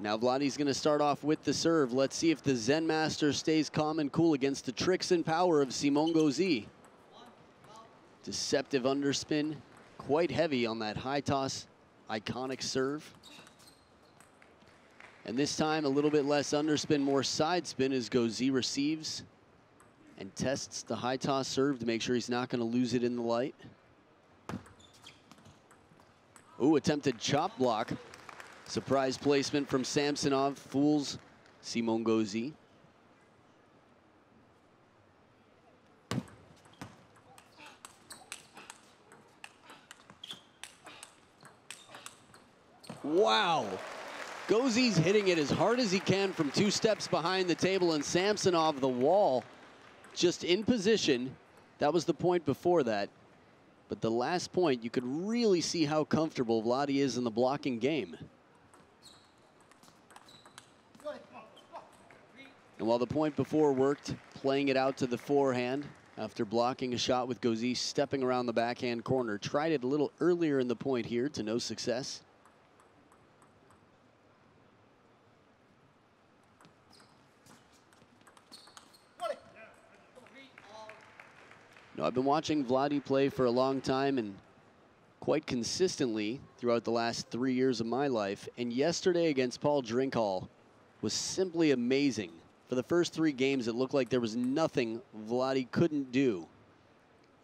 And now Vladi's going to start off with the serve. Let's see if the Zen Master stays calm and cool against the tricks and power of Simon Gauzy. Deceptive underspin, quite heavy on that high toss, iconic serve. And this time a little bit less underspin, more side spin as Gauzy receives and tests the high toss serve to make sure he's not going to lose it in the light. Ooh, attempted chop block. Surprise placement from Samsonov, fools Simon Gauzy. Wow. Gauzy's hitting it as hard as he can from two steps behind the table and Samsonov the wall just in position. That was the point before that. But the last point, you could really see how comfortable Vladi is in the blocking game. And while the point before worked, playing it out to the forehand after blocking a shot with Gauzy stepping around the backhand corner, tried it a little earlier in the point here to no success. know, I've been watching Vladi play for a long time and quite consistently throughout the last three years of my life. And yesterday against Paul Drinkhall was simply amazing. For the first three games, it looked like there was nothing Vladi couldn't do.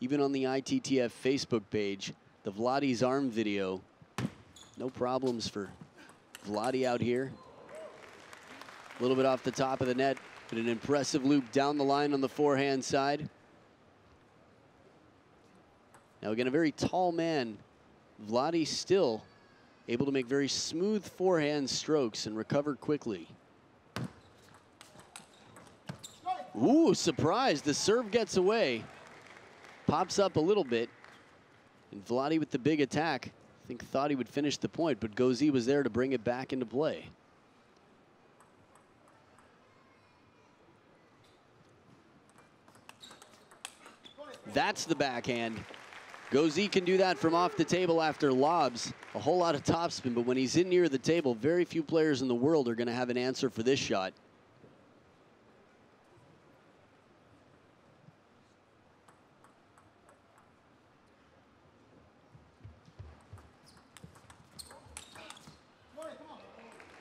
Even on the ITTF Facebook page, the Vladi's arm video, no problems for Vladi out here. A little bit off the top of the net, but an impressive loop down the line on the forehand side. Now again, a very tall man, Vladi still able to make very smooth forehand strokes and recover quickly. Ooh, surprise, the serve gets away. Pops up a little bit. And Vladi with the big attack. I think thought he would finish the point, but Gauzy was there to bring it back into play. That's the backhand. Gauzy can do that from off the table after lobs. A whole lot of topspin, but when he's in near the table, very few players in the world are going to have an answer for this shot.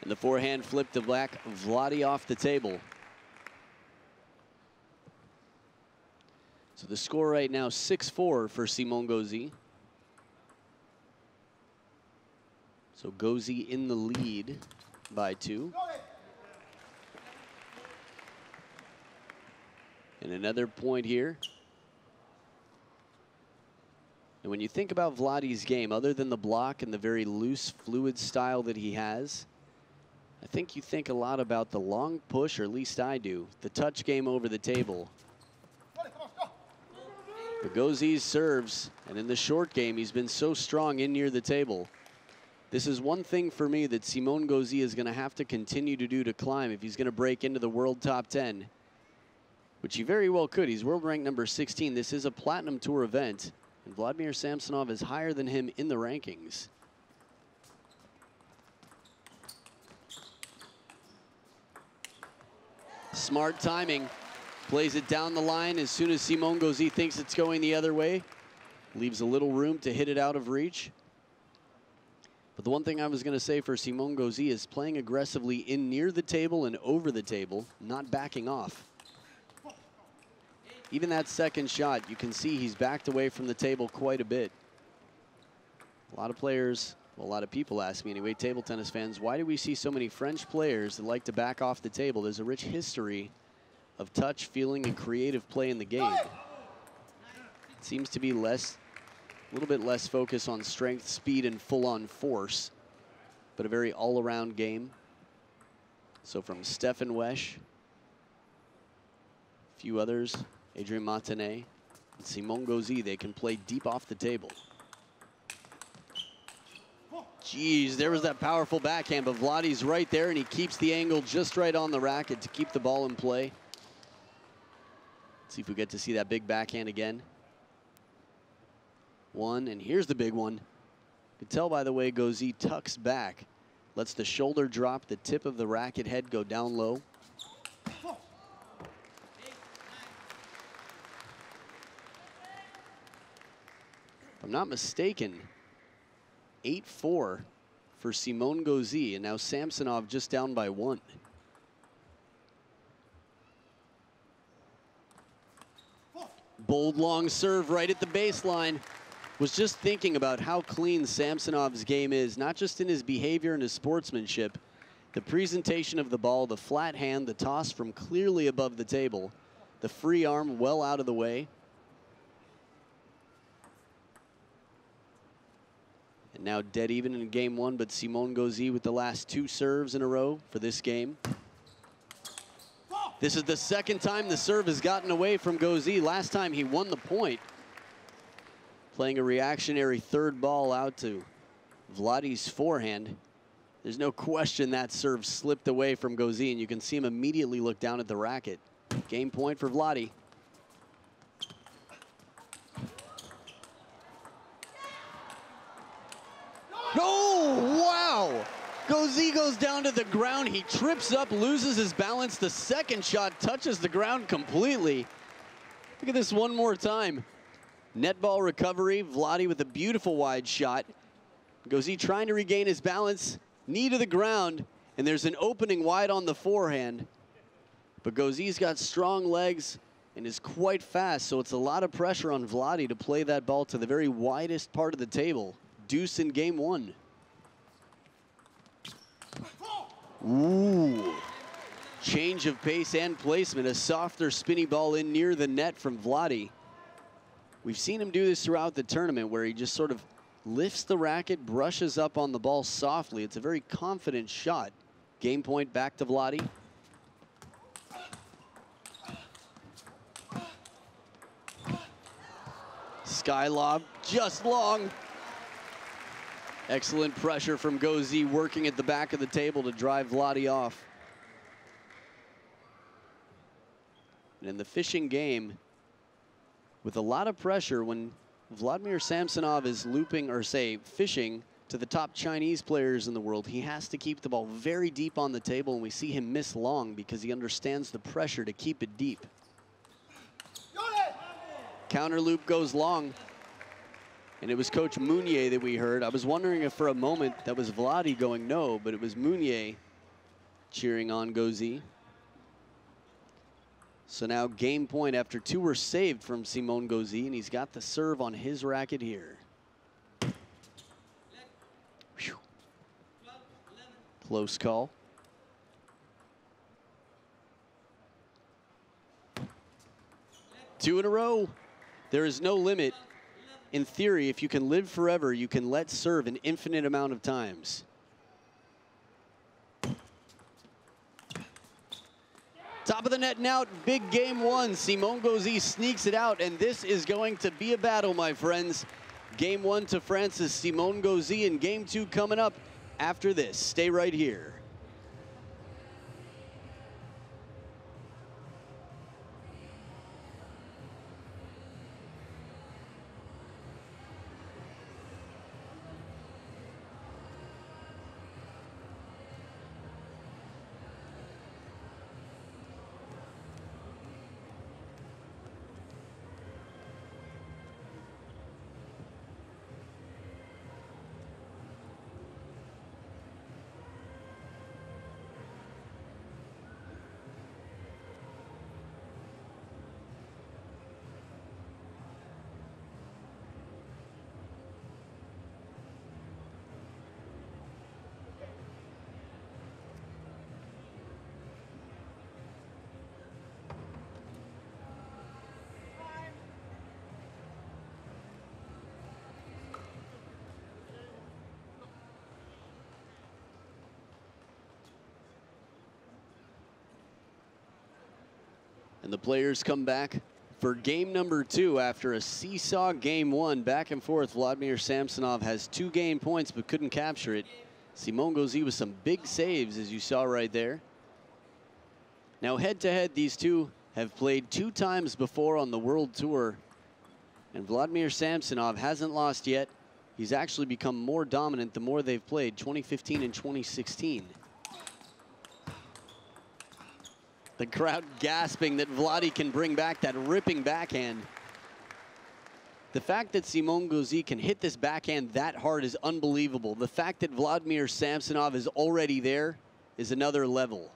And the forehand flip to black Vladi off the table. So the score right now, 6-4 for Simon Gauzy. So Gauzy in the lead by two. And another point here. And when you think about Vladi's game, other than the block and the very loose, fluid style that he has, I think you think a lot about the long push, or at least I do, the touch game over the table. Gauzy serves, and in the short game, he's been so strong in near the table. This is one thing for me that Simon Gauzy is going to have to continue to do to climb if he's going to break into the world top 10, which he very well could. He's world ranked number 16. This is a Platinum Tour event, and Vladimir Samsonov is higher than him in the rankings. Smart timing. Plays it down the line as soon as Simon Gauzy thinks it's going the other way. Leaves a little room to hit it out of reach. But the one thing I was going to say for Simon Gauzy is playing aggressively in near the table and over the table, not backing off. Even that second shot, you can see he's backed away from the table quite a bit. A lot of players, well, a lot of people ask me anyway, table tennis fans, why do we see so many French players that like to back off the table? There's a rich history of touch, feeling, and creative play in the game. It seems to be less, a little bit less focus on strength, speed, and full-on force, but a very all-around game. So from Stéphane Ouaiche, a few others, Adrien Mattenet, and Simon Gauzy, they can play deep off the table. Geez, there was that powerful backhand, but Vladi's right there, and he keeps the angle just right on the racket to keep the ball in play. See if we get to see that big backhand again. One, and here's the big one. You can tell by the way Gauzy tucks back Lets the shoulder drop, the tip of the racket head go down low. I'm not mistaken, 8-4 for Simon Gauzy, and now Samsonov just down by one. Bold long serve right at the baseline. Was just thinking about how clean Samsonov's game is, not just in his behavior and his sportsmanship, the presentation of the ball, the flat hand, the toss from clearly above the table, the free arm well out of the way. And now dead even in game one, but Simon Gauzy with the last two serves in a row for this game. This is the second time the serve has gotten away from Gauzy. Last time he won the point. Playing a reactionary third ball out to Vladdy's forehand. There's no question that serve slipped away from Gauzy, and you can see him immediately look down at the racket. Game point for Vladdy. Oh, wow! Gauzy goes down to the ground. He trips up, loses his balance. The second shot touches the ground completely. Look at this one more time. Net ball recovery. Vladdy with a beautiful wide shot. Gauzy trying to regain his balance. Knee to the ground. And there's an opening wide on the forehand. But Gauzy's got strong legs and is quite fast, so it's a lot of pressure on Vladdy to play that ball to the very widest part of the table. Deuce in game one. Ooh. Change of pace and placement. A softer spinny ball in near the net from Vladdy. We've seen him do this throughout the tournament where he just sort of lifts the racket, brushes up on the ball softly. It's a very confident shot. Game point back to Vladdy. Sky lob, just long. Excellent pressure from Gauzy working at the back of the table to drive Vladdy off. And in the fishing game, with a lot of pressure when Vladimir Samsonov is looping or say fishing to the top Chinese players in the world, he has to keep the ball very deep on the table and we see him miss long because he understands the pressure to keep it deep. Counter loop goes long. And it was Coach Mounier that we heard. I was wondering if for a moment that was Vladdy going no, but it was Mounier cheering on Gauzy. So now game point after two were saved from Simon Gauzy, and he's got the serve on his racket here. Whew. Close call. Two in a row. There is no limit in theory, if you can live forever, you can let serve an infinite amount of times. Top of the net and out, big game one. Simon Gauzy sneaks it out, and this is going to be a battle, my friends. Game one to France's Simon Gauzy, and game two coming up after this. Stay right here. And the players come back for game number two after a seesaw game one. Back and forth, Vladimir Samsonov has two game points but couldn't capture it. Simon Gauzy with some big saves, as you saw right there. Now, head to head, these two have played two times before on the World Tour. And Vladimir Samsonov hasn't lost yet. he's actually become more dominant the more they've played 2015 and 2016. The crowd gasping that Vladi can bring back that ripping backhand. The fact that Simon Gauzy can hit this backhand that hard is unbelievable. The fact that Vladimir Samsonov is already there is another level.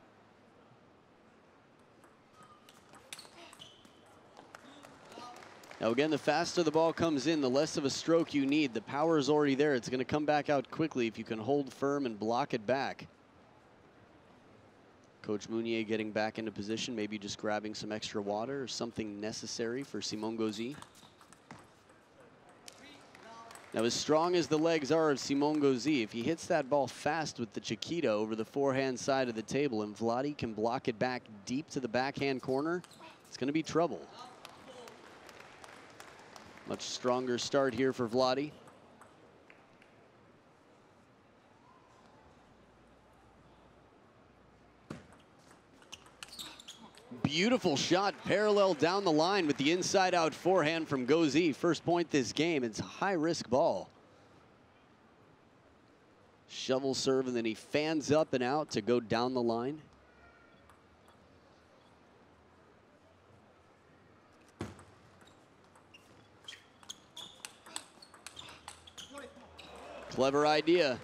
Now again, the faster the ball comes in, the less of a stroke you need. The power is already there. It's going to come back out quickly if you can hold firm and block it back. Coach Mounier getting back into position, maybe just grabbing some extra water or something necessary for Simon Gauzy. Now, as strong as the legs are of Simon Gauzy, if he hits that ball fast with the Chiquita over the forehand side of the table and Vladi can block it back deep to the backhand corner, it's going to be trouble. Much stronger start here for Vladi. Beautiful shot, parallel down the line with the inside out forehand from Gauzy. First point this game, it's a high risk ball. Shovel serve and then he fans up and out to go down the line. Clever idea.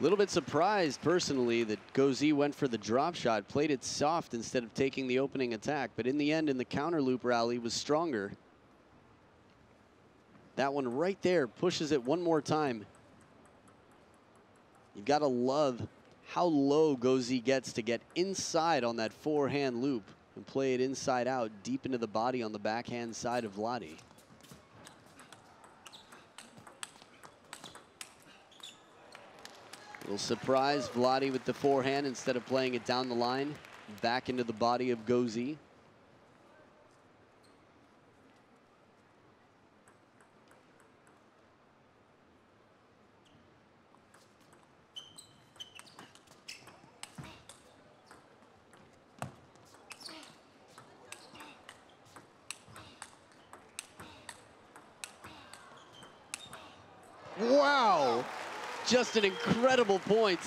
A little bit surprised personally that Gauzy went for the drop shot, played it soft instead of taking the opening attack, but in the end in the counter loop rally was stronger. That one right there pushes it one more time. You've gotta love how low Gauzy gets to get inside on that forehand loop and play it inside out deep into the body on the backhand side of Vladi. Little surprise, Vladi with the forehand instead of playing it down the line, back into the body of Gauzy. Wow just an incredible point.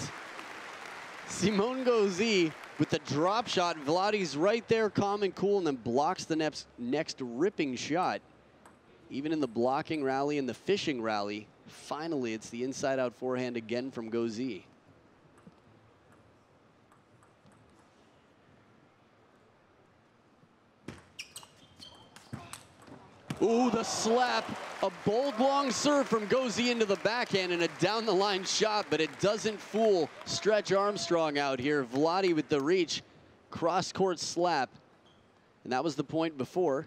Simon Gauzy with the drop shot. Vladi's right there, calm and cool, and then blocks the next, next ripping shot. Even in the blocking rally and the fishing rally, finally it's the inside out forehand again from Gauzy. Ooh, the slap. A bold long serve from Gauzy into the backhand and a down the line shot, but it doesn't fool Stretch Armstrong out here. Vladi with the reach, cross court slap. And that was the point before.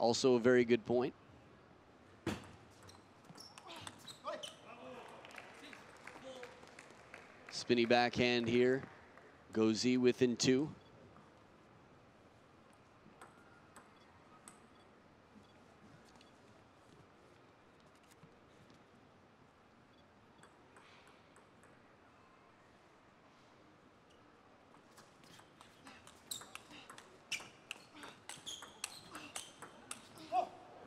Also a very good point. Spinny backhand here. Gauzy within two.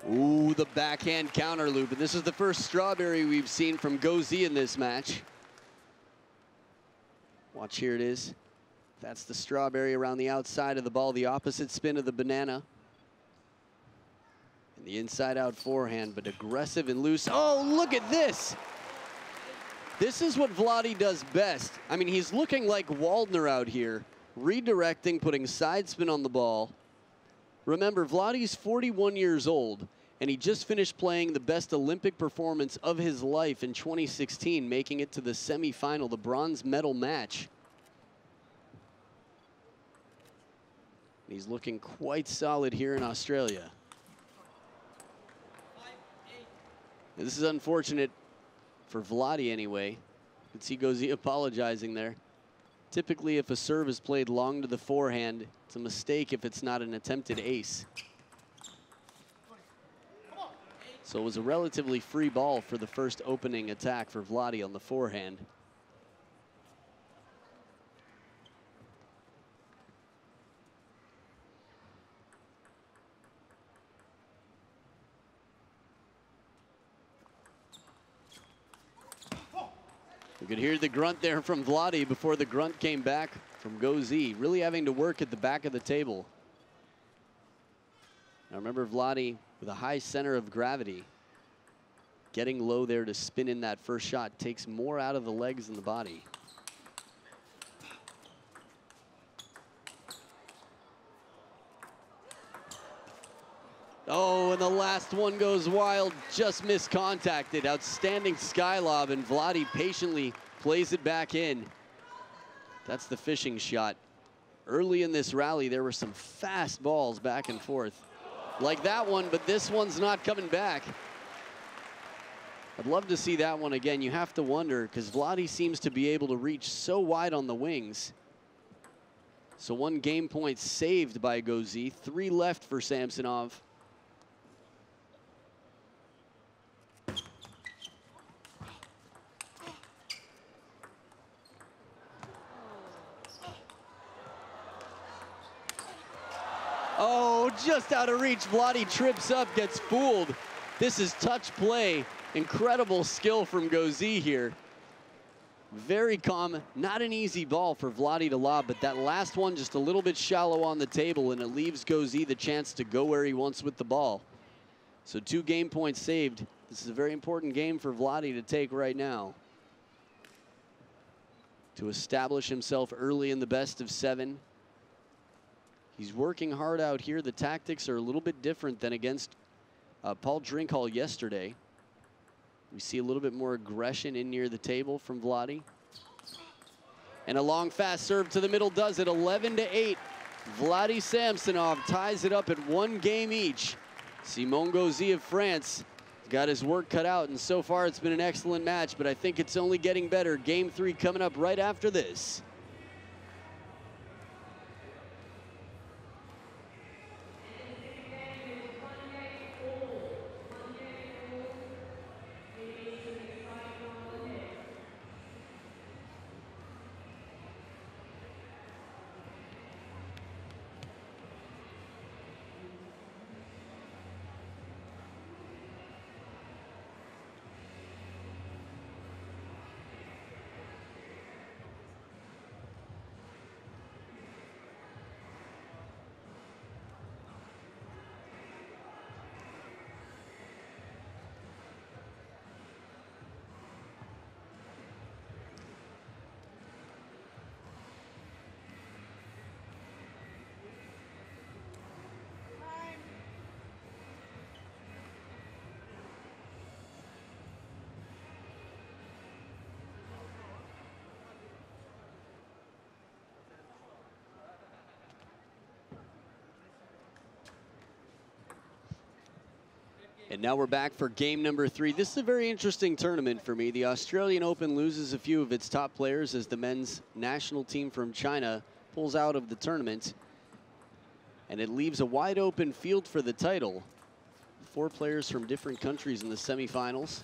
Ooh, the backhand counter loop. And this is the first strawberry we've seen from Gauzy in this match. Watch, here it is. That's the strawberry around the outside of the ball, the opposite spin of the banana. And the inside out forehand, but aggressive and loose. Oh, look at this. This is what Vladi does best. I mean, he's looking like Waldner out here, redirecting, putting side spin on the ball. Remember, Vladi's 41 years old, and he just finished playing the best Olympic performance of his life in 2016, making it to the semifinal, the bronze medal match. He's looking quite solid here in Australia. This is unfortunate for Vladi anyway. You can see Gauzy apologizing there. Typically, if a serve is played long to the forehand, it's a mistake if it's not an attempted ace. So it was a relatively free ball for the first opening attack for Vladi on the forehand. You could hear the grunt there from Vladi before the grunt came back from Gauzy, really having to work at the back of the table. I remember Vladi with a high center of gravity. Getting low there to spin in that first shot takes more out of the legs than the body. Oh, and the last one goes wild, just miscontacted. Outstanding sky lob, and Vladi patiently plays it back in. That's the fishing shot. Early in this rally, there were some fast balls back and forth. Like that one, but this one's not coming back. I'd love to see that one again. You have to wonder, because Vladi seems to be able to reach so wide on the wings. So one game point saved by Gauzy. Three left for Samsonov. Oh, just out of reach. Vladi trips up, gets fooled. This is touch play. Incredible skill from Gauzy here. Very calm, not an easy ball for Vladi to lob, but that last one just a little bit shallow on the table and it leaves Gauzy the chance to go where he wants with the ball. So two game points saved. This is a very important game for Vladi to take right now. To establish himself early in the best of seven. He's working hard out here. The tactics are a little bit different than against uh, Paul Drinkhall yesterday. We see a little bit more aggression in near the table from Vladi. And a long fast serve to the middle does it, 11 to 8. Vladi Samsonov ties it up at one game each. Simon Gauzy of France got his work cut out, and so far it's been an excellent match, but I think it's only getting better. Game three coming up right after this. And now we're back for game number three. This is a very interesting tournament for me. The Australian Open loses a few of its top players as the men's national team from China pulls out of the tournament. And it leaves a wide open field for the title. Four players from different countries in the semifinals.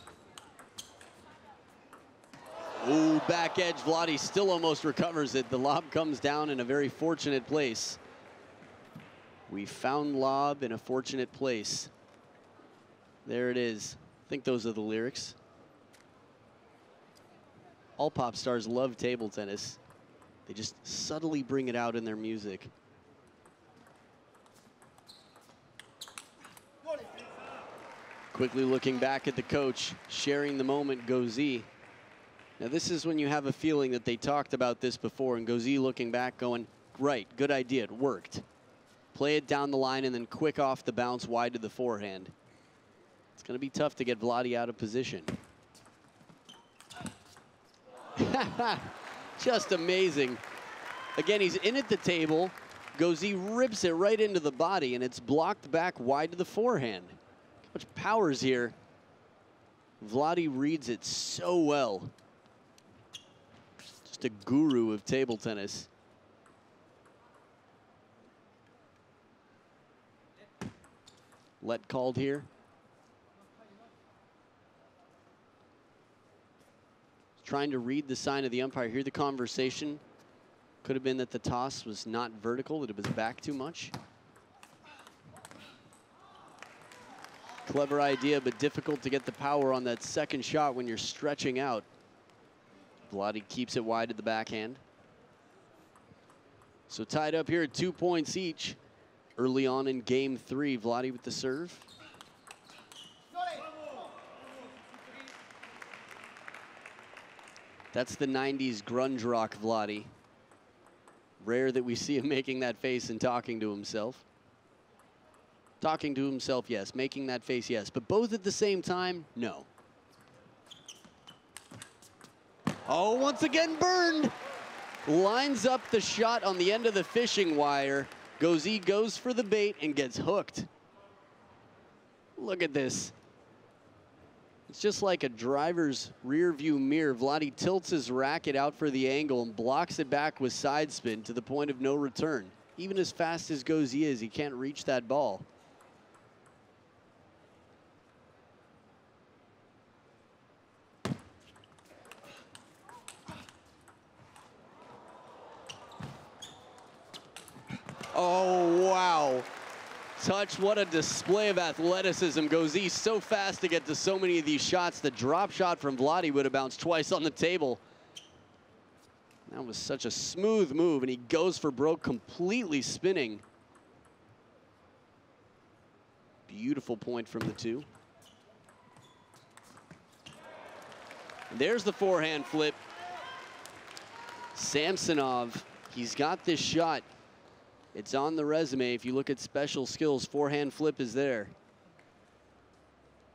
Ooh, back edge. Vladi still almost recovers it. The lob comes down in a very fortunate place. We found lob in a fortunate place. There it is. I think those are the lyrics. All pop stars love table tennis. They just subtly bring it out in their music. Quickly looking back at the coach, sharing the moment, Gauzy. Now this is when you have a feeling that they talked about this before and Gauzy looking back going, right, good idea, it worked. Play it down the line and then quick off the bounce wide to the forehand. It's going to be tough to get Vladi out of position. Just amazing. Again, he's in at the table, he rips it right into the body, and it's blocked back wide to the forehand. How much power's here. Vladi reads it so well. Just a guru of table tennis. Let called here. Trying to read the sign of the umpire. Hear the conversation. Could have been that the toss was not vertical, that it was back too much. Clever idea, but difficult to get the power on that second shot when you're stretching out. Vladi keeps it wide at the backhand. So tied up here at two points each. Early on in game three, Vladi with the serve. That's the 90s grunge rock Vladi. Rare that we see him making that face and talking to himself. Talking to himself, yes. Making that face, yes. But both at the same time, no. Oh, once again burned. Lines up the shot on the end of the fishing wire. Gauzy goes for the bait and gets hooked. Look at this. It's just like a driver's rear view mirror. Vladi tilts his racket out for the angle and blocks it back with side spin to the point of no return. Even as fast as Gauzy is, he can't reach that ball. Oh, wow touch. What a display of athleticism. Gauzy so fast to get to so many of these shots. The drop shot from Vladi would have bounced twice on the table. That was such a smooth move, and he goes for broke, completely spinning. Beautiful point from the two. There's the forehand flip. Samsonov, he's got this shot it's on the resume. If you look at special skills, forehand flip is there.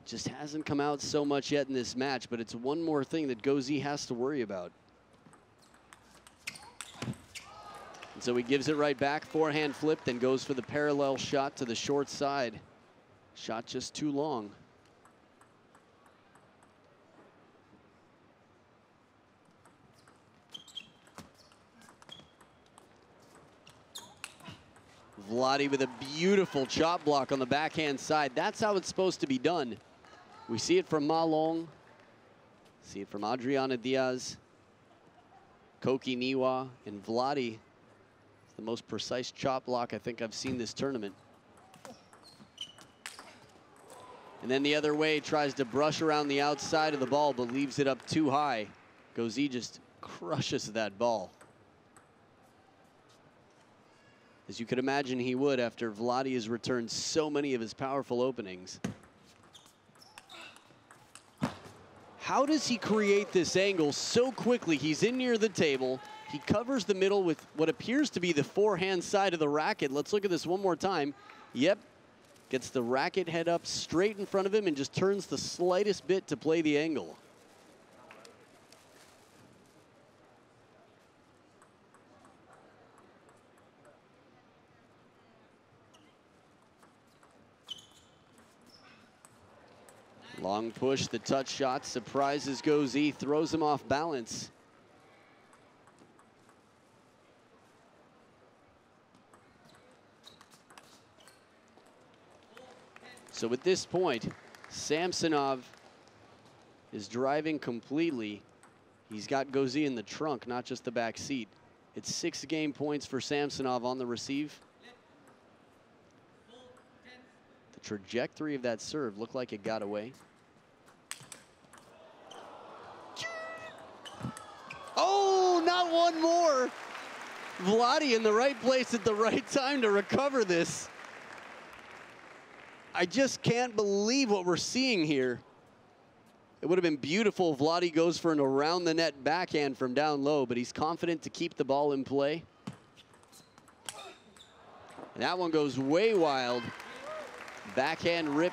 Just hasn't come out so much yet in this match, but it's one more thing that Gauzy has to worry about. And so he gives it right back, forehand flip, then goes for the parallel shot to the short side. Shot just too long. Vladi with a beautiful chop block on the backhand side. That's how it's supposed to be done. We see it from Ma Long. See it from Adriana Diaz. Koki Niwa and Vladi. the most precise chop block I think I've seen this tournament. And then the other way, tries to brush around the outside of the ball, but leaves it up too high. Gauzy just crushes that ball as you could imagine he would after Vladi has returned so many of his powerful openings. How does he create this angle so quickly? He's in near the table. He covers the middle with what appears to be the forehand side of the racket. Let's look at this one more time. Yep, gets the racket head up straight in front of him and just turns the slightest bit to play the angle. Long push, the touch shot, surprises Gauzy, throws him off balance. So at this point, Samsonov is driving completely. He's got Gauzy in the trunk, not just the back seat. It's six game points for Samsonov on the receive. The trajectory of that serve looked like it got away. not one more. Vladi in the right place at the right time to recover this. I just can't believe what we're seeing here. It would have been beautiful if Vladi goes for an around the net backhand from down low, but he's confident to keep the ball in play. And that one goes way wild. Backhand rip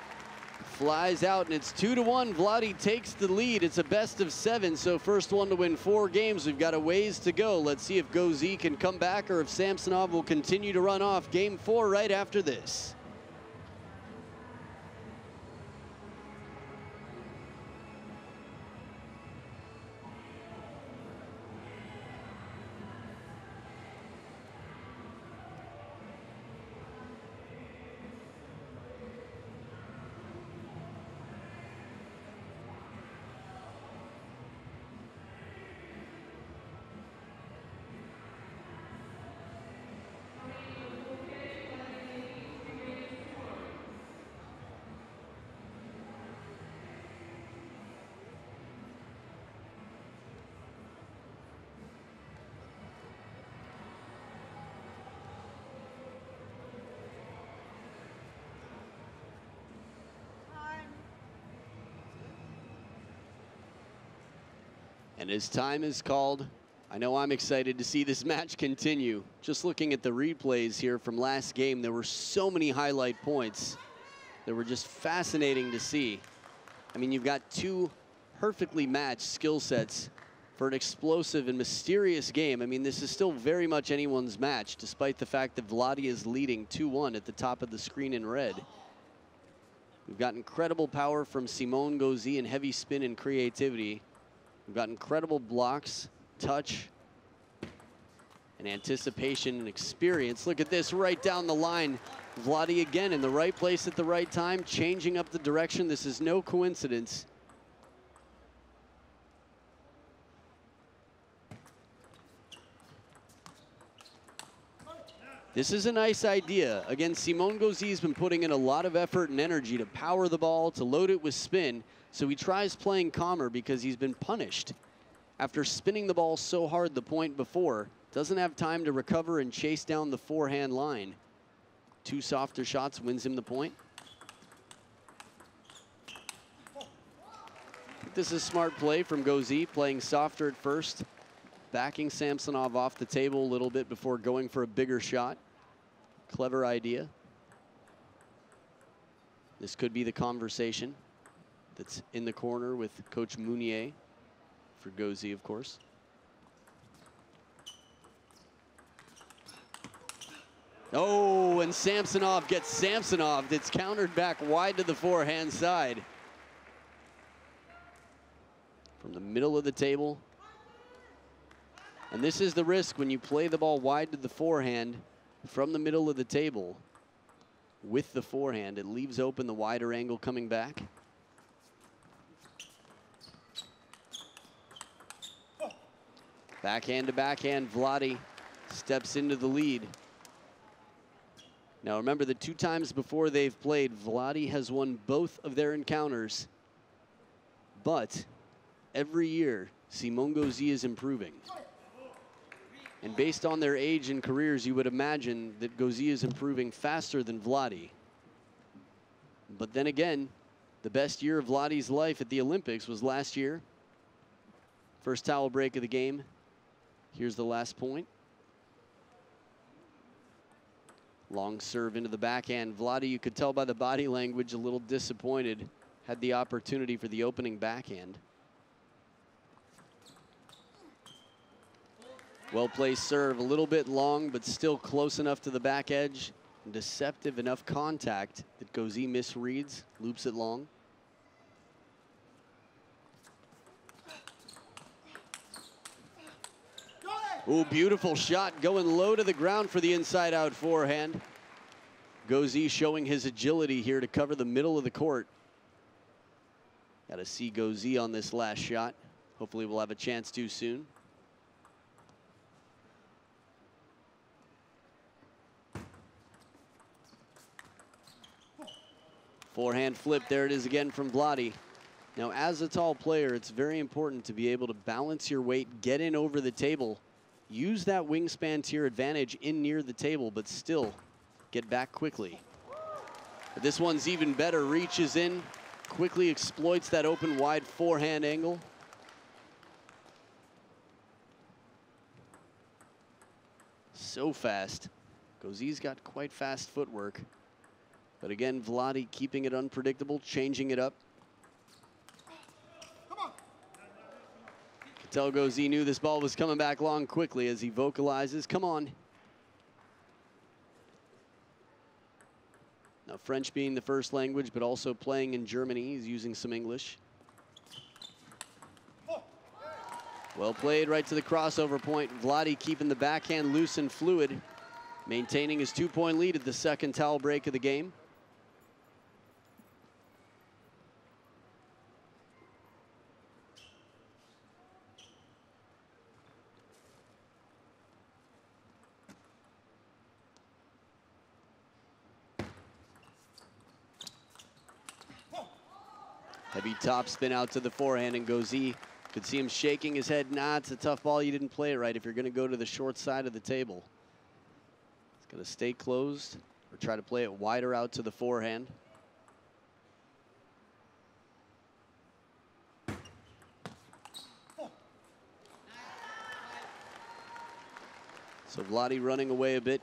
flies out, and it's two to one. Vladi takes the lead. It's a best of seven, so first one to win four games. We've got a ways to go. Let's see if Gauzy can come back or if Samsonov will continue to run off. Game four right after this. And as time is called, I know I'm excited to see this match continue. Just looking at the replays here from last game, there were so many highlight points that were just fascinating to see. I mean, you've got two perfectly matched skill sets for an explosive and mysterious game. I mean, this is still very much anyone's match, despite the fact that Vladi is leading 2-1 at the top of the screen in red. We've got incredible power from Simon Gauzy and heavy spin and creativity. We've got incredible blocks touch, and anticipation and experience. Look at this right down the line. Vladi again in the right place at the right time, changing up the direction. This is no coincidence. This is a nice idea. Again, Simon Gauzy's been putting in a lot of effort and energy to power the ball, to load it with spin. So he tries playing calmer because he's been punished after spinning the ball so hard the point before, doesn't have time to recover and chase down the forehand line. Two softer shots wins him the point. This is smart play from Gauzy, playing softer at first, backing Samsonov off the table a little bit before going for a bigger shot. Clever idea. This could be the conversation that's in the corner with Coach Mounier for Gauzy, of course. Oh, and Samsonov gets Samsonov. It's countered back wide to the forehand side. From the middle of the table. And this is the risk when you play the ball wide to the forehand from the middle of the table with the forehand. It leaves open the wider angle coming back. Backhand to backhand, Vladi steps into the lead. Now remember the two times before they've played, Vladi has won both of their encounters. But every year, Simon Gauzy is improving. And based on their age and careers, you would imagine that Gauzy is improving faster than Vladi. But then again, the best year of Vladi's life at the Olympics was last year. First towel break of the game, Here's the last point. Long serve into the backhand. Vladi, you could tell by the body language, a little disappointed. Had the opportunity for the opening backhand. Well placed serve, a little bit long, but still close enough to the back edge. Deceptive enough contact that Gauzy misreads, loops it long. Ooh, beautiful shot going low to the ground for the inside out forehand. Gauzy showing his agility here to cover the middle of the court. Got to see Gauzy on this last shot. Hopefully we'll have a chance to soon. Forehand flip, there it is again from Vladi. Now, as a tall player, it's very important to be able to balance your weight, get in over the table, use that wingspan to your advantage in near the table, but still get back quickly. But this one's even better, reaches in, quickly exploits that open wide forehand angle. So fast. Gauzy's got quite fast footwork. But again, Vladi keeping it unpredictable, changing it up. Gauzy knew this ball was coming back long quickly as he vocalizes, come on. Now French being the first language, but also playing in Germany, he's using some English. Well played right to the crossover point. Vladi keeping the backhand loose and fluid, maintaining his two-point lead at the second towel break of the game. Top spin out to the forehand and goes E. Could see him shaking his head. Nah, it's a tough ball. You didn't play it right if you're going to go to the short side of the table. It's going to stay closed or try to play it wider out to the forehand. So Vladi running away a bit,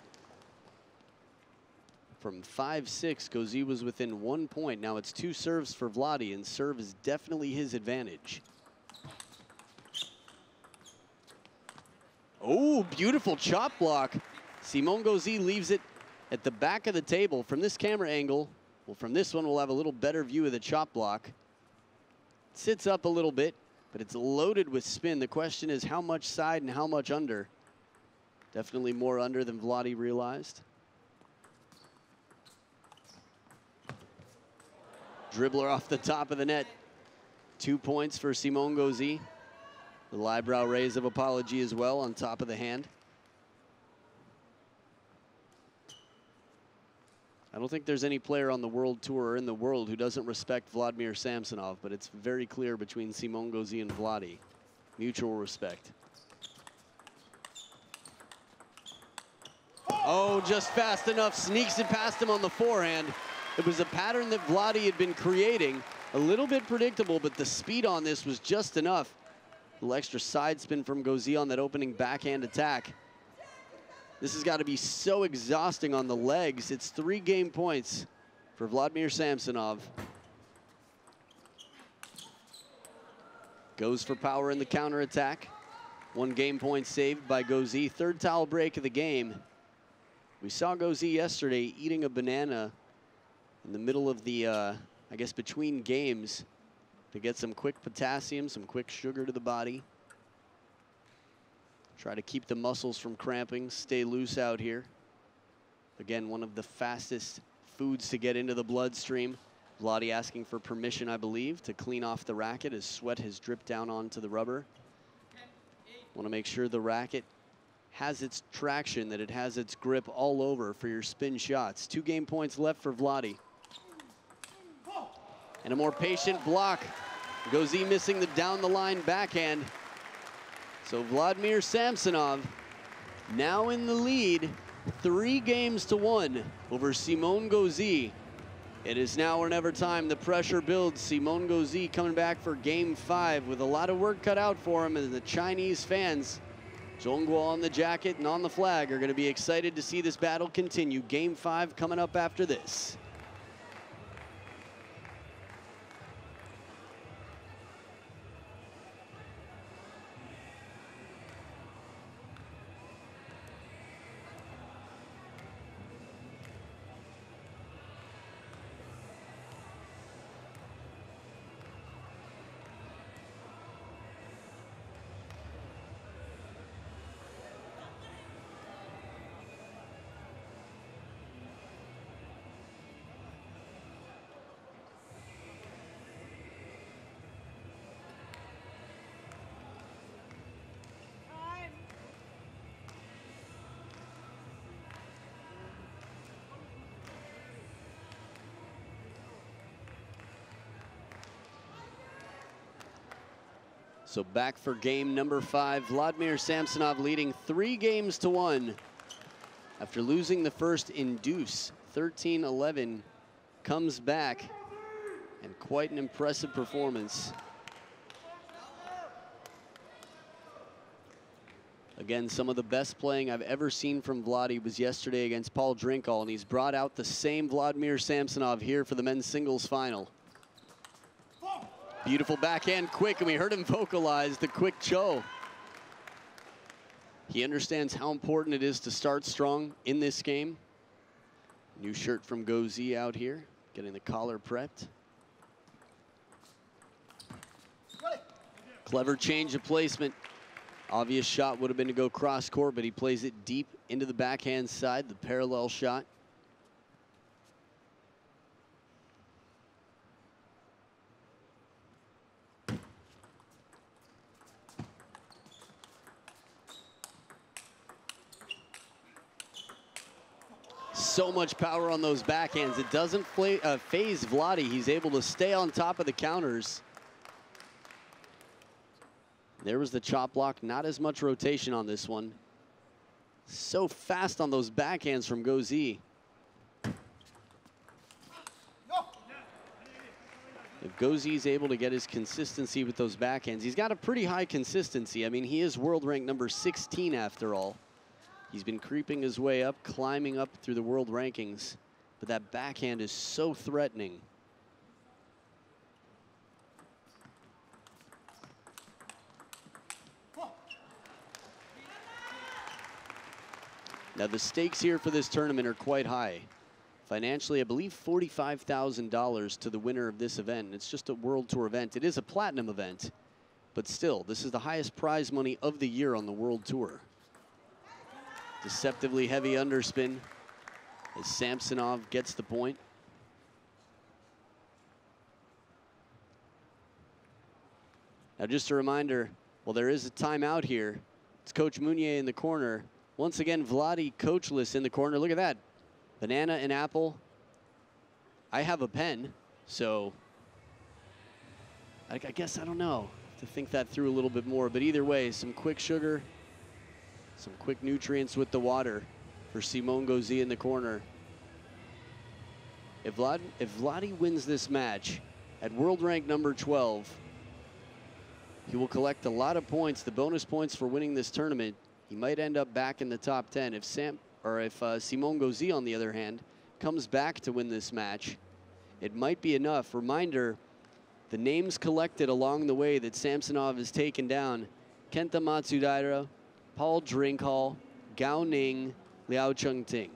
from 5-6, Gauzy was within one point. Now it's two serves for Vladi, and serve is definitely his advantage. Oh, beautiful chop block. Simon Gauzy leaves it at the back of the table. From this camera angle, well, from this one, we'll have a little better view of the chop block. Sits up a little bit, but it's loaded with spin. The question is how much side and how much under. Definitely more under than Vladi realized. Dribbler off the top of the net. Two points for Simon Gauzy. The eyebrow raise of apology as well on top of the hand. I don't think there's any player on the world tour or in the world who doesn't respect Vladimir Samsonov, but it's very clear between Simon Gauzy and Vladi. Mutual respect. Oh, just fast enough, sneaks it past him on the forehand. It was a pattern that Vladi had been creating, a little bit predictable, but the speed on this was just enough A little extra side spin from Gauzy on that opening backhand attack. This has got to be so exhausting on the legs. It's three game points for Vladimir Samsonov. Goes for power in the counter attack. One game point saved by Gauzy. Third towel break of the game. We saw Gauzy yesterday eating a banana in the middle of the, uh, I guess, between games to get some quick potassium, some quick sugar to the body. Try to keep the muscles from cramping, stay loose out here. Again, one of the fastest foods to get into the bloodstream. Vladi asking for permission, I believe, to clean off the racket as sweat has dripped down onto the rubber. Want to make sure the racket has its traction, that it has its grip all over for your spin shots. Two game points left for Vladi. And a more patient block. Gauzy missing the down the line backhand. So Vladimir Samsonov now in the lead, three games to one over Simon Gauzy. It is now or never time. The pressure builds. Simon Gauzy coming back for game five with a lot of work cut out for him and the Chinese fans Zhongguo on the jacket and on the flag are going to be excited to see this battle continue. Game five coming up after this. So back for game number five. Vladimir Samsonov leading three games to one after losing the first in deuce. 13-11 comes back and quite an impressive performance. Again, some of the best playing I've ever seen from Vladi was yesterday against Paul Drinkhall, and he's brought out the same Vladimir Samsonov here for the men's singles final. Beautiful backhand quick, and we heard him vocalize the quick cho. He understands how important it is to start strong in this game. New shirt from Gauzy out here, getting the collar prepped. Clever change of placement. Obvious shot would have been to go cross court, but he plays it deep into the backhand side, the parallel shot. So much power on those backhands. It doesn't uh, phase Vladi. He's able to stay on top of the counters. There was the chop block. Not as much rotation on this one. So fast on those backhands from Gauzy. If Gauzy's able to get his consistency with those backhands, he's got a pretty high consistency. I mean, he is world ranked number 16 after all. He's been creeping his way up, climbing up through the world rankings, but that backhand is so threatening. Now the stakes here for this tournament are quite high. Financially, I believe $45,000 to the winner of this event. It's just a World Tour event. It is a platinum event, but still, this is the highest prize money of the year on the World Tour. Deceptively heavy underspin as Samsonov gets the point. Now just a reminder, well there is a timeout here. It's Coach Meunier in the corner. Once again, Vladi coachless in the corner. Look at that. Banana and apple. I have a pen, so I, I guess I don't know to think that through a little bit more. But either way, some quick sugar, some quick nutrients with the water for Simon Gauzy in the corner. If, Vlad, if Vladi wins this match at world rank number 12, he will collect a lot of points, the bonus points for winning this tournament. He might end up back in the top 10. If Sam or if uh, Simon Gauzy, on the other hand, comes back to win this match, it might be enough. Reminder, the names collected along the way that Samsonov has taken down, Kenta Matsudaira, Paul Drinkhall, Gao Ning, Liao Chengting.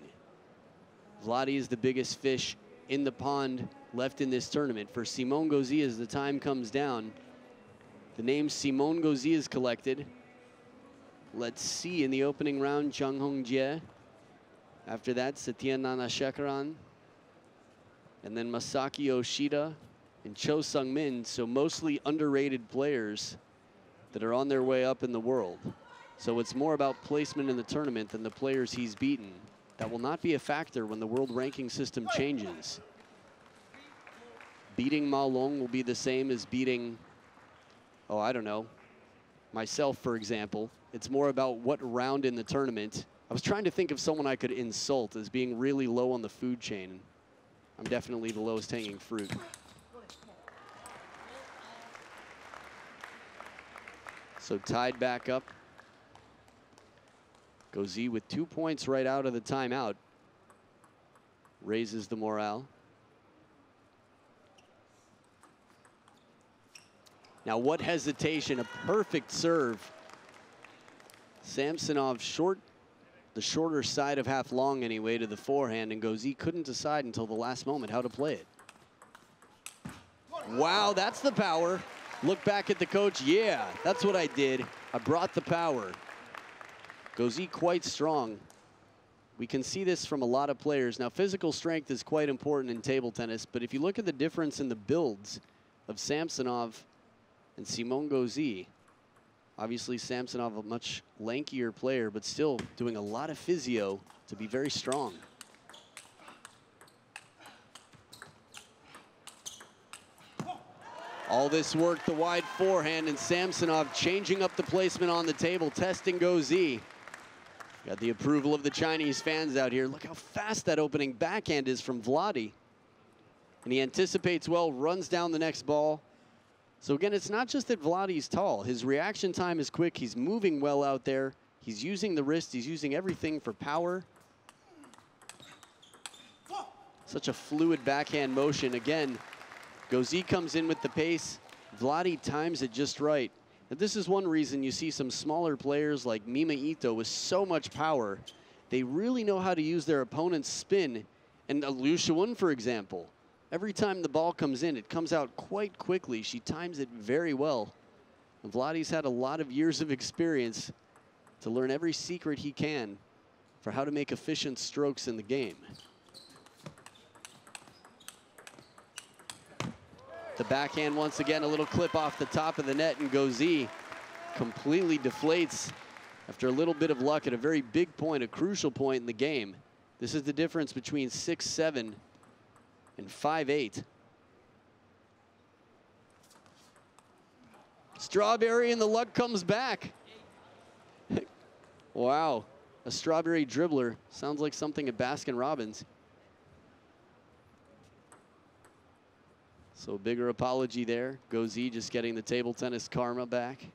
Vladi is the biggest fish in the pond left in this tournament. For Simon Gauzy, as the time comes down, the name Simon Gauzy is collected. Let's see in the opening round, Zhang Hongjie. After that, Sathiyan Gnanasekaran. And then Masaki Yoshida and Cho Sung Min. So mostly underrated players that are on their way up in the world. So it's more about placement in the tournament than the players he's beaten. That will not be a factor when the world ranking system changes. Beating Ma Long will be the same as beating, oh, I don't know, myself, for example. It's more about what round in the tournament. I was trying to think of someone I could insult as being really low on the food chain. I'm definitely the lowest hanging fruit. So tied back up. Gauzy with two points right out of the timeout. Raises the morale. Now what hesitation, a perfect serve. Samsonov short, the shorter side of half long anyway to the forehand and Gauzy couldn't decide until the last moment how to play it. Wow, that's the power. Look back at the coach, yeah, that's what I did. I brought the power. Gauzy quite strong. We can see this from a lot of players. Now, physical strength is quite important in table tennis, but if you look at the difference in the builds of Samsonov and Simon Gauzy, obviously Samsonov a much lankier player, but still doing a lot of physio to be very strong. All this work, the wide forehand, and Samsonov changing up the placement on the table, testing Gauzy. Got the approval of the Chinese fans out here. Look how fast that opening backhand is from Vladi. And he anticipates well, runs down the next ball. So again, it's not just that Vladi's tall. His reaction time is quick. He's moving well out there. He's using the wrist. He's using everything for power. Such a fluid backhand motion. Again, Gauzy comes in with the pace. Vladi times it just right. And this is one reason you see some smaller players like Mima Ito with so much power. They really know how to use their opponent's spin. And Shiwen, for example, every time the ball comes in, it comes out quite quickly. She times it very well. And Vladi's had a lot of years of experience to learn every secret he can for how to make efficient strokes in the game. The backhand once again, a little clip off the top of the net and Gauzy completely deflates after a little bit of luck at a very big point, a crucial point in the game. This is the difference between six seven and five eight. Strawberry and the luck comes back. wow, a strawberry dribbler. Sounds like something at Baskin Robbins. So bigger apology there. Gauzy just getting the table tennis karma back.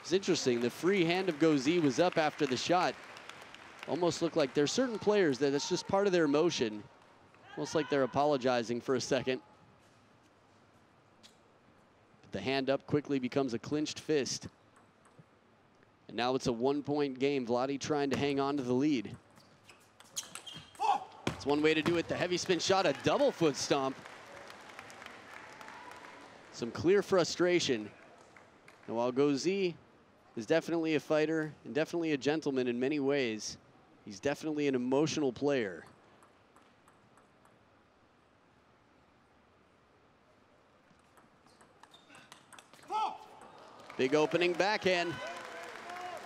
It's interesting, the free hand of Gauzy was up after the shot. Almost looked like there's certain players that it's just part of their motion. Almost like they're apologizing for a second. But the hand up quickly becomes a clinched fist. And now it's a one-point game. Vladi trying to hang on to the lead. It's one way to do it. The heavy spin shot, a double foot stomp. Some clear frustration. And while Gauzy is definitely a fighter and definitely a gentleman in many ways, he's definitely an emotional player. Big opening backhand.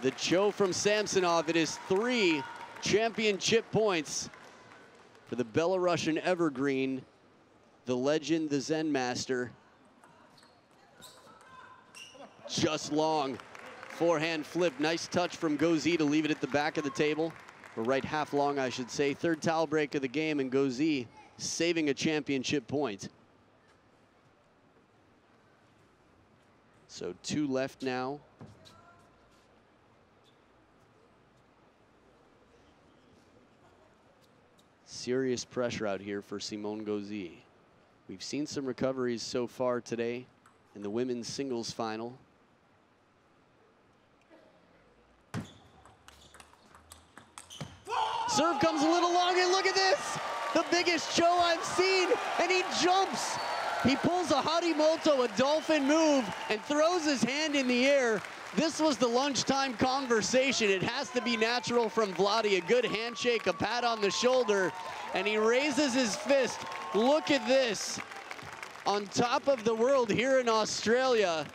The Cho from Samsonov. It is three championship points for the Belarusian evergreen, the legend, the Zen master. Just long. Forehand flip. Nice touch from Gauzy to leave it at the back of the table. Or right half long, I should say. Third towel break of the game, and Gauzy saving a championship point. So two left now. Serious pressure out here for Simon Gauzy. We've seen some recoveries so far today in the women's singles final. Serve comes a little long, and look at this! The biggest Cho I've seen, and he jumps. He pulls a Harimoto, a dolphin move, and throws his hand in the air. This was the lunchtime conversation. It has to be natural from Vladi. A good handshake, a pat on the shoulder, and he raises his fist. Look at this. On top of the world here in Australia.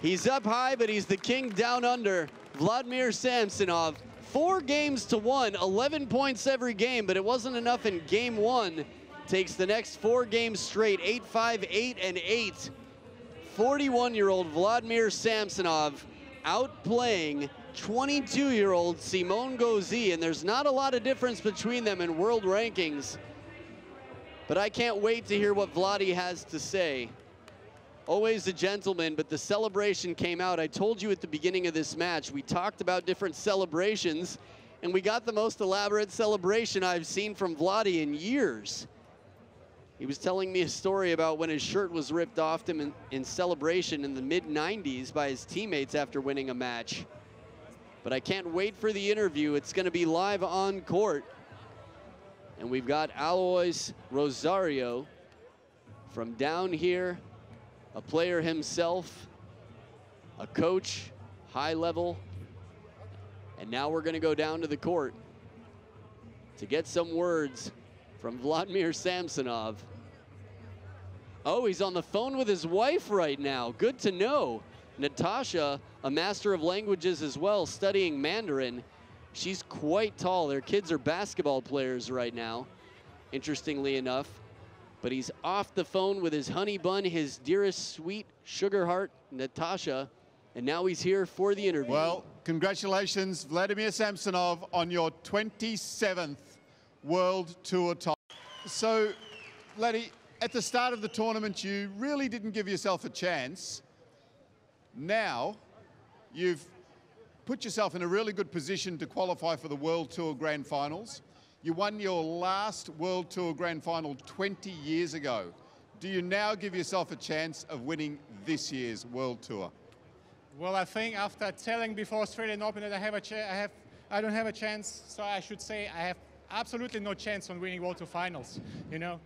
He's up high, but he's the king down under. Vladimir Samsonov, four games to one, 11 points every game, but it wasn't enough in game one. Takes the next four games straight, 8-5, 8 and 8. 41-year-old Vladimir Samsonov outplaying 22-year-old Simon Gauzy, and there's not a lot of difference between them in world rankings. But I can't wait to hear what Vladi has to say. Always a gentleman, but the celebration came out. I told you at the beginning of this match, we talked about different celebrations, and we got the most elaborate celebration I've seen from Vladi in years. He was telling me a story about when his shirt was ripped off him in, in celebration in the mid 90s by his teammates after winning a match. But I can't wait for the interview. It's going to be live on court. And we've got Alois Rosario from down here, a player himself, a coach, high level. And now we're going to go down to the court to get some words from Vladimir Samsonov. Oh, he's on the phone with his wife right now. Good to know. Natasha, a master of languages as well, studying Mandarin. She's quite tall. Their kids are basketball players right now, interestingly enough. But he's off the phone with his honey bun, his dearest sweet sugar heart, Natasha. And now he's here for the interview. Well, congratulations, Vladimir Samsonov, on your 27th World Tour title. So, Laddie, at the start of the tournament, you really didn't give yourself a chance. Now, you've put yourself in a really good position to qualify for the World Tour Grand Finals. You won your last World Tour Grand Final 20 years ago. Do you now give yourself a chance of winning this year's World Tour? Well, I think after telling before Australian Open that I have a I have I don't have a chance, so I should say I have absolutely no chance on winning World Tour Finals, you know.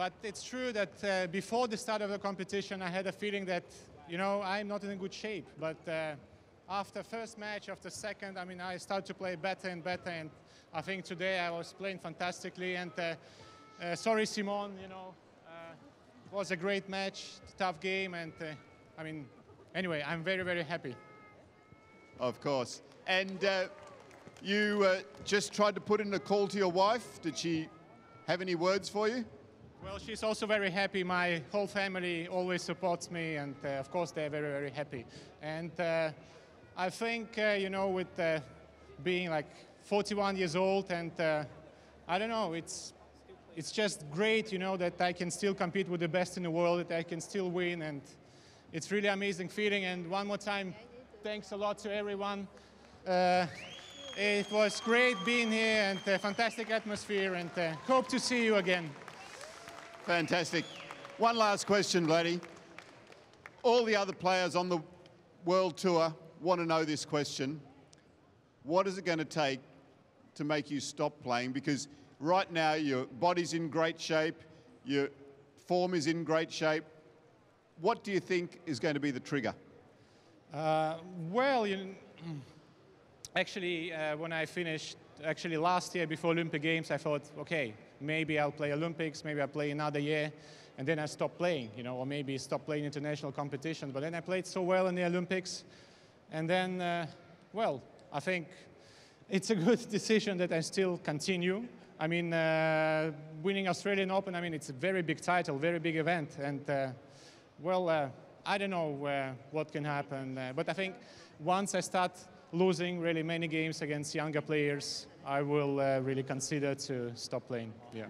But it's true that uh, before the start of the competition, I had a feeling that, you know, I'm not in good shape. But uh, after first match, after second, I mean, I started to play better and better. And I think today I was playing fantastically. And uh, uh sorry, Simon, you know, uh, it was a great match, tough game. And uh, I mean, anyway, I'm very, very happy. Of course. And you just tried to put in a call to your wife. Did she have any words for you? Well, she's also very happy. My whole family always supports me, and uh, of course, they're very, very happy. And uh, I think, uh, you know, with uh, being like 41 years old, and uh, I don't know, it's it's just great, you know, that I can still compete with the best in the world, that I can still win, and it's really amazing feeling. And one more time, Thanks a lot to everyone. Uh, it was great being here and a fantastic atmosphere and hope to see you again. Fantastic. One last question, Vladi. All the other players on the World Tour want to know this question. What is it going to take to make you stop playing? Because right now your body's in great shape, your form is in great shape. What do you think is going to be the trigger? Uh, well, you, actually, uh, when I finished, actually last year before Olympic Games, I thought, okay, maybe I'll play Olympics, maybe I'll play another year, and then I stopped playing, you know, or maybe stop playing international competition. But then I played so well in the Olympics, and then, uh, well, I think it's a good decision that I still continue. I mean, uh, winning Australian Open, I mean, it's a very big title, very big event, and uh, well, uh, I don't know uh, what can happen, uh, but I think once I start losing really many games against younger players, I will uh, really consider to stop playing. Yeah.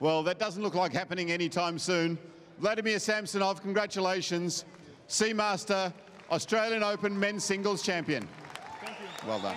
Well, that doesn't look like happening anytime soon. Vladimir Samsonov, congratulations. Seamaster Australian Open men's singles champion. Thank you. Well done.